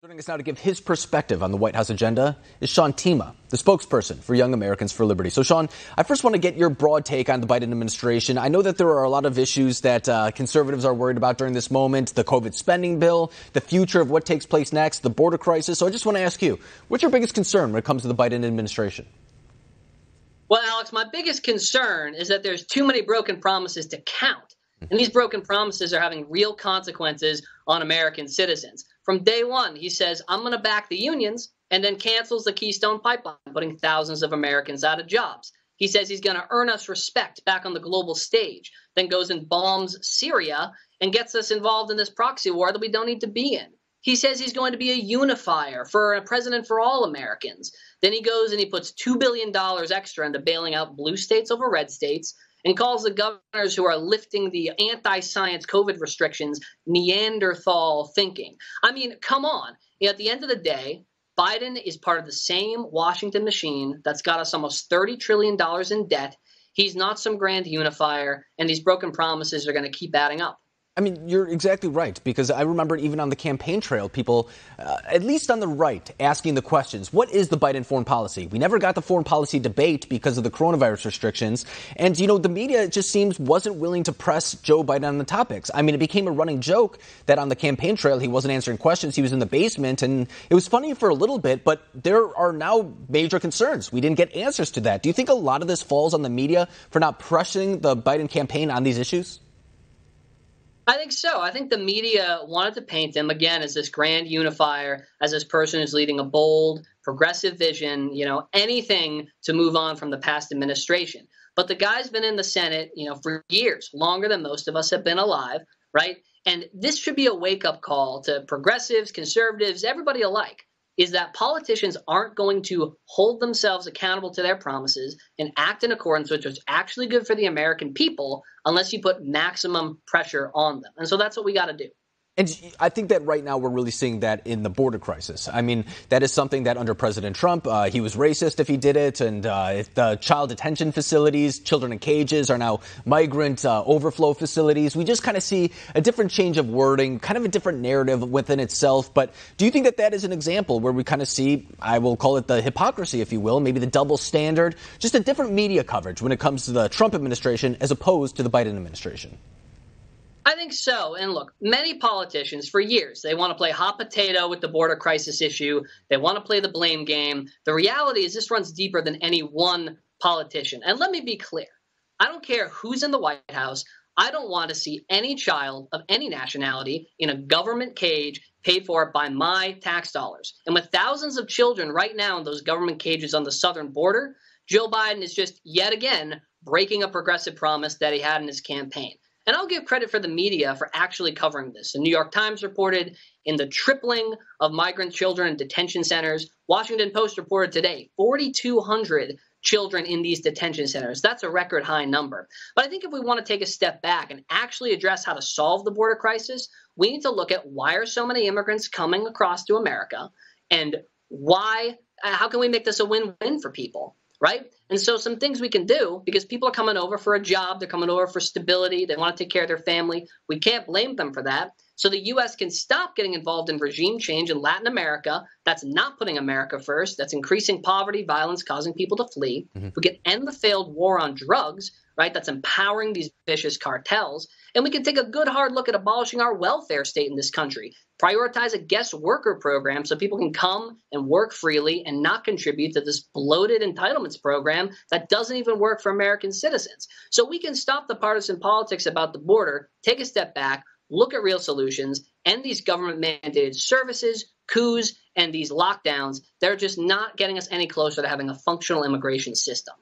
Joining us now to give his perspective on the White House agenda is Sean Themea, the spokesperson for Young Americans for Liberty. So, Sean, I first want to get your broad take on the Biden administration. I know that there are a lot of issues that uh, conservatives are worried about during this moment the COVID spending bill, the future of what takes place next, the border crisis. So, I just want to ask you what's your biggest concern when it comes to the Biden administration? Well, Alex, my biggest concern is that there's too many broken promises to count. And these broken promises are having real consequences on American citizens. From day one, he says, I'm going to back the unions, and then cancels the Keystone Pipeline, putting thousands of Americans out of jobs. He says he's going to earn us respect back on the global stage, then goes and bombs Syria and gets us involved in this proxy war that we don't need to be in. He says he's going to be a unifier for a president for all Americans. Then he goes and he puts $2 billion extra into bailing out blue states over red states, and calls the governors who are lifting the anti science COVID restrictions Neanderthal thinking. I mean, come on. At the end of the day, Biden is part of the same Washington machine that's got us almost $30 trillion in debt. He's not some grand unifier, and these broken promises are going to keep adding up. I mean, you're exactly right, because I remember even on the campaign trail, people, uh, at least on the right, asking the questions what is the Biden foreign policy? We never got the foreign policy debate because of the coronavirus restrictions. And, you know, the media, just seems, wasn't willing to press Joe Biden on the topics. I mean, it became a running joke that on the campaign trail, he wasn't answering questions. He was in the basement. And it was funny for a little bit, but there are now major concerns. We didn't get answers to that. Do you think a lot of this falls on the media for not pressing the Biden campaign on these issues? I think so. I think the media wanted to paint him again as this grand unifier, as this person who's leading a bold, progressive vision, you know, anything to move on from the past administration. But the guy's been in the Senate, you know, for years, longer than most of us have been alive, right? And this should be a wake up call to progressives, conservatives, everybody alike is that politicians aren't going to hold themselves accountable to their promises and act in accordance with what's actually good for the American people unless you put maximum pressure on them. And so that's what we got to do. And I think that right now we're really seeing that in the border crisis. I mean, that is something that under President Trump, uh, he was racist if he did it. And uh, the child detention facilities, children in cages, are now migrant uh, overflow facilities. We just kind of see a different change of wording, kind of a different narrative within itself. But do you think that that is an example where we kind of see, I will call it the hypocrisy, if you will, maybe the double standard, just a different media coverage when it comes to the Trump administration as opposed to the Biden administration? I think so. And look, many politicians for years, they want to play hot potato with the border crisis issue. They want to play the blame game. The reality is this runs deeper than any one politician. And let me be clear. I don't care who's in the White House. I don't want to see any child of any nationality in a government cage paid for by my tax dollars. And with thousands of children right now in those government cages on the southern border, Joe Biden is just yet again breaking a progressive promise that he had in his campaign. And I'll give credit for the media for actually covering this. The New York Times reported in the tripling of migrant children in detention centers. Washington Post reported today 4,200 children in these detention centers. That's a record high number. But I think if we want to take a step back and actually address how to solve the border crisis, we need to look at why are so many immigrants coming across to America and why uh, how can we make this a win-win for people? Right? And so some things we can do because people are coming over for a job, they're coming over for stability, they want to take care of their family. We can't blame them for that. So the US can stop getting involved in regime change in Latin America. That's not putting America first. That's increasing poverty, violence, causing people to flee. Mm-hmm. We can end the failed war on drugs, right? That's empowering these vicious cartels. And we can take a good hard look at abolishing our welfare state in this country. Prioritize a guest worker program so people can come and work freely and not contribute to this bloated entitlements program that doesn't even work for American citizens. So we can stop the partisan politics about the border, take a step back, look at real solutions, end these government mandated services, coups, and these lockdowns. They're just not getting us any closer to having a functional immigration system.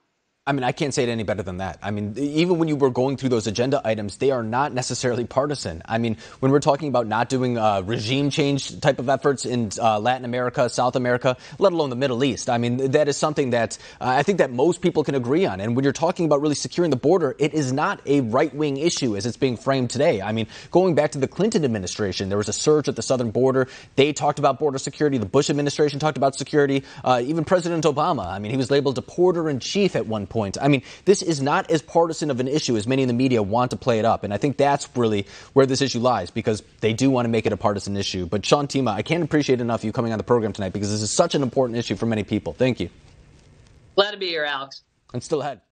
I mean, I can't say it any better than that. I mean, even when you were going through those agenda items, they are not necessarily partisan. I mean, when we're talking about not doing uh, regime change type of efforts in uh, Latin America, South America, let alone the Middle East, I mean, that is something that uh, I think that most people can agree on. And when you're talking about really securing the border, it is not a right wing issue as it's being framed today. I mean, going back to the Clinton administration, there was a surge at the southern border. They talked about border security. The Bush administration talked about security. Uh, even President Obama, I mean, he was labeled a porter in chief at one point point. I mean, this is not as partisan of an issue as many in the media want to play it up. And I think that's really where this issue lies because they do want to make it a partisan issue. But Sean Themea, I can't appreciate enough you coming on the program tonight because this is such an important issue for many people. Thank you. Glad to be here, Alex. And still ahead.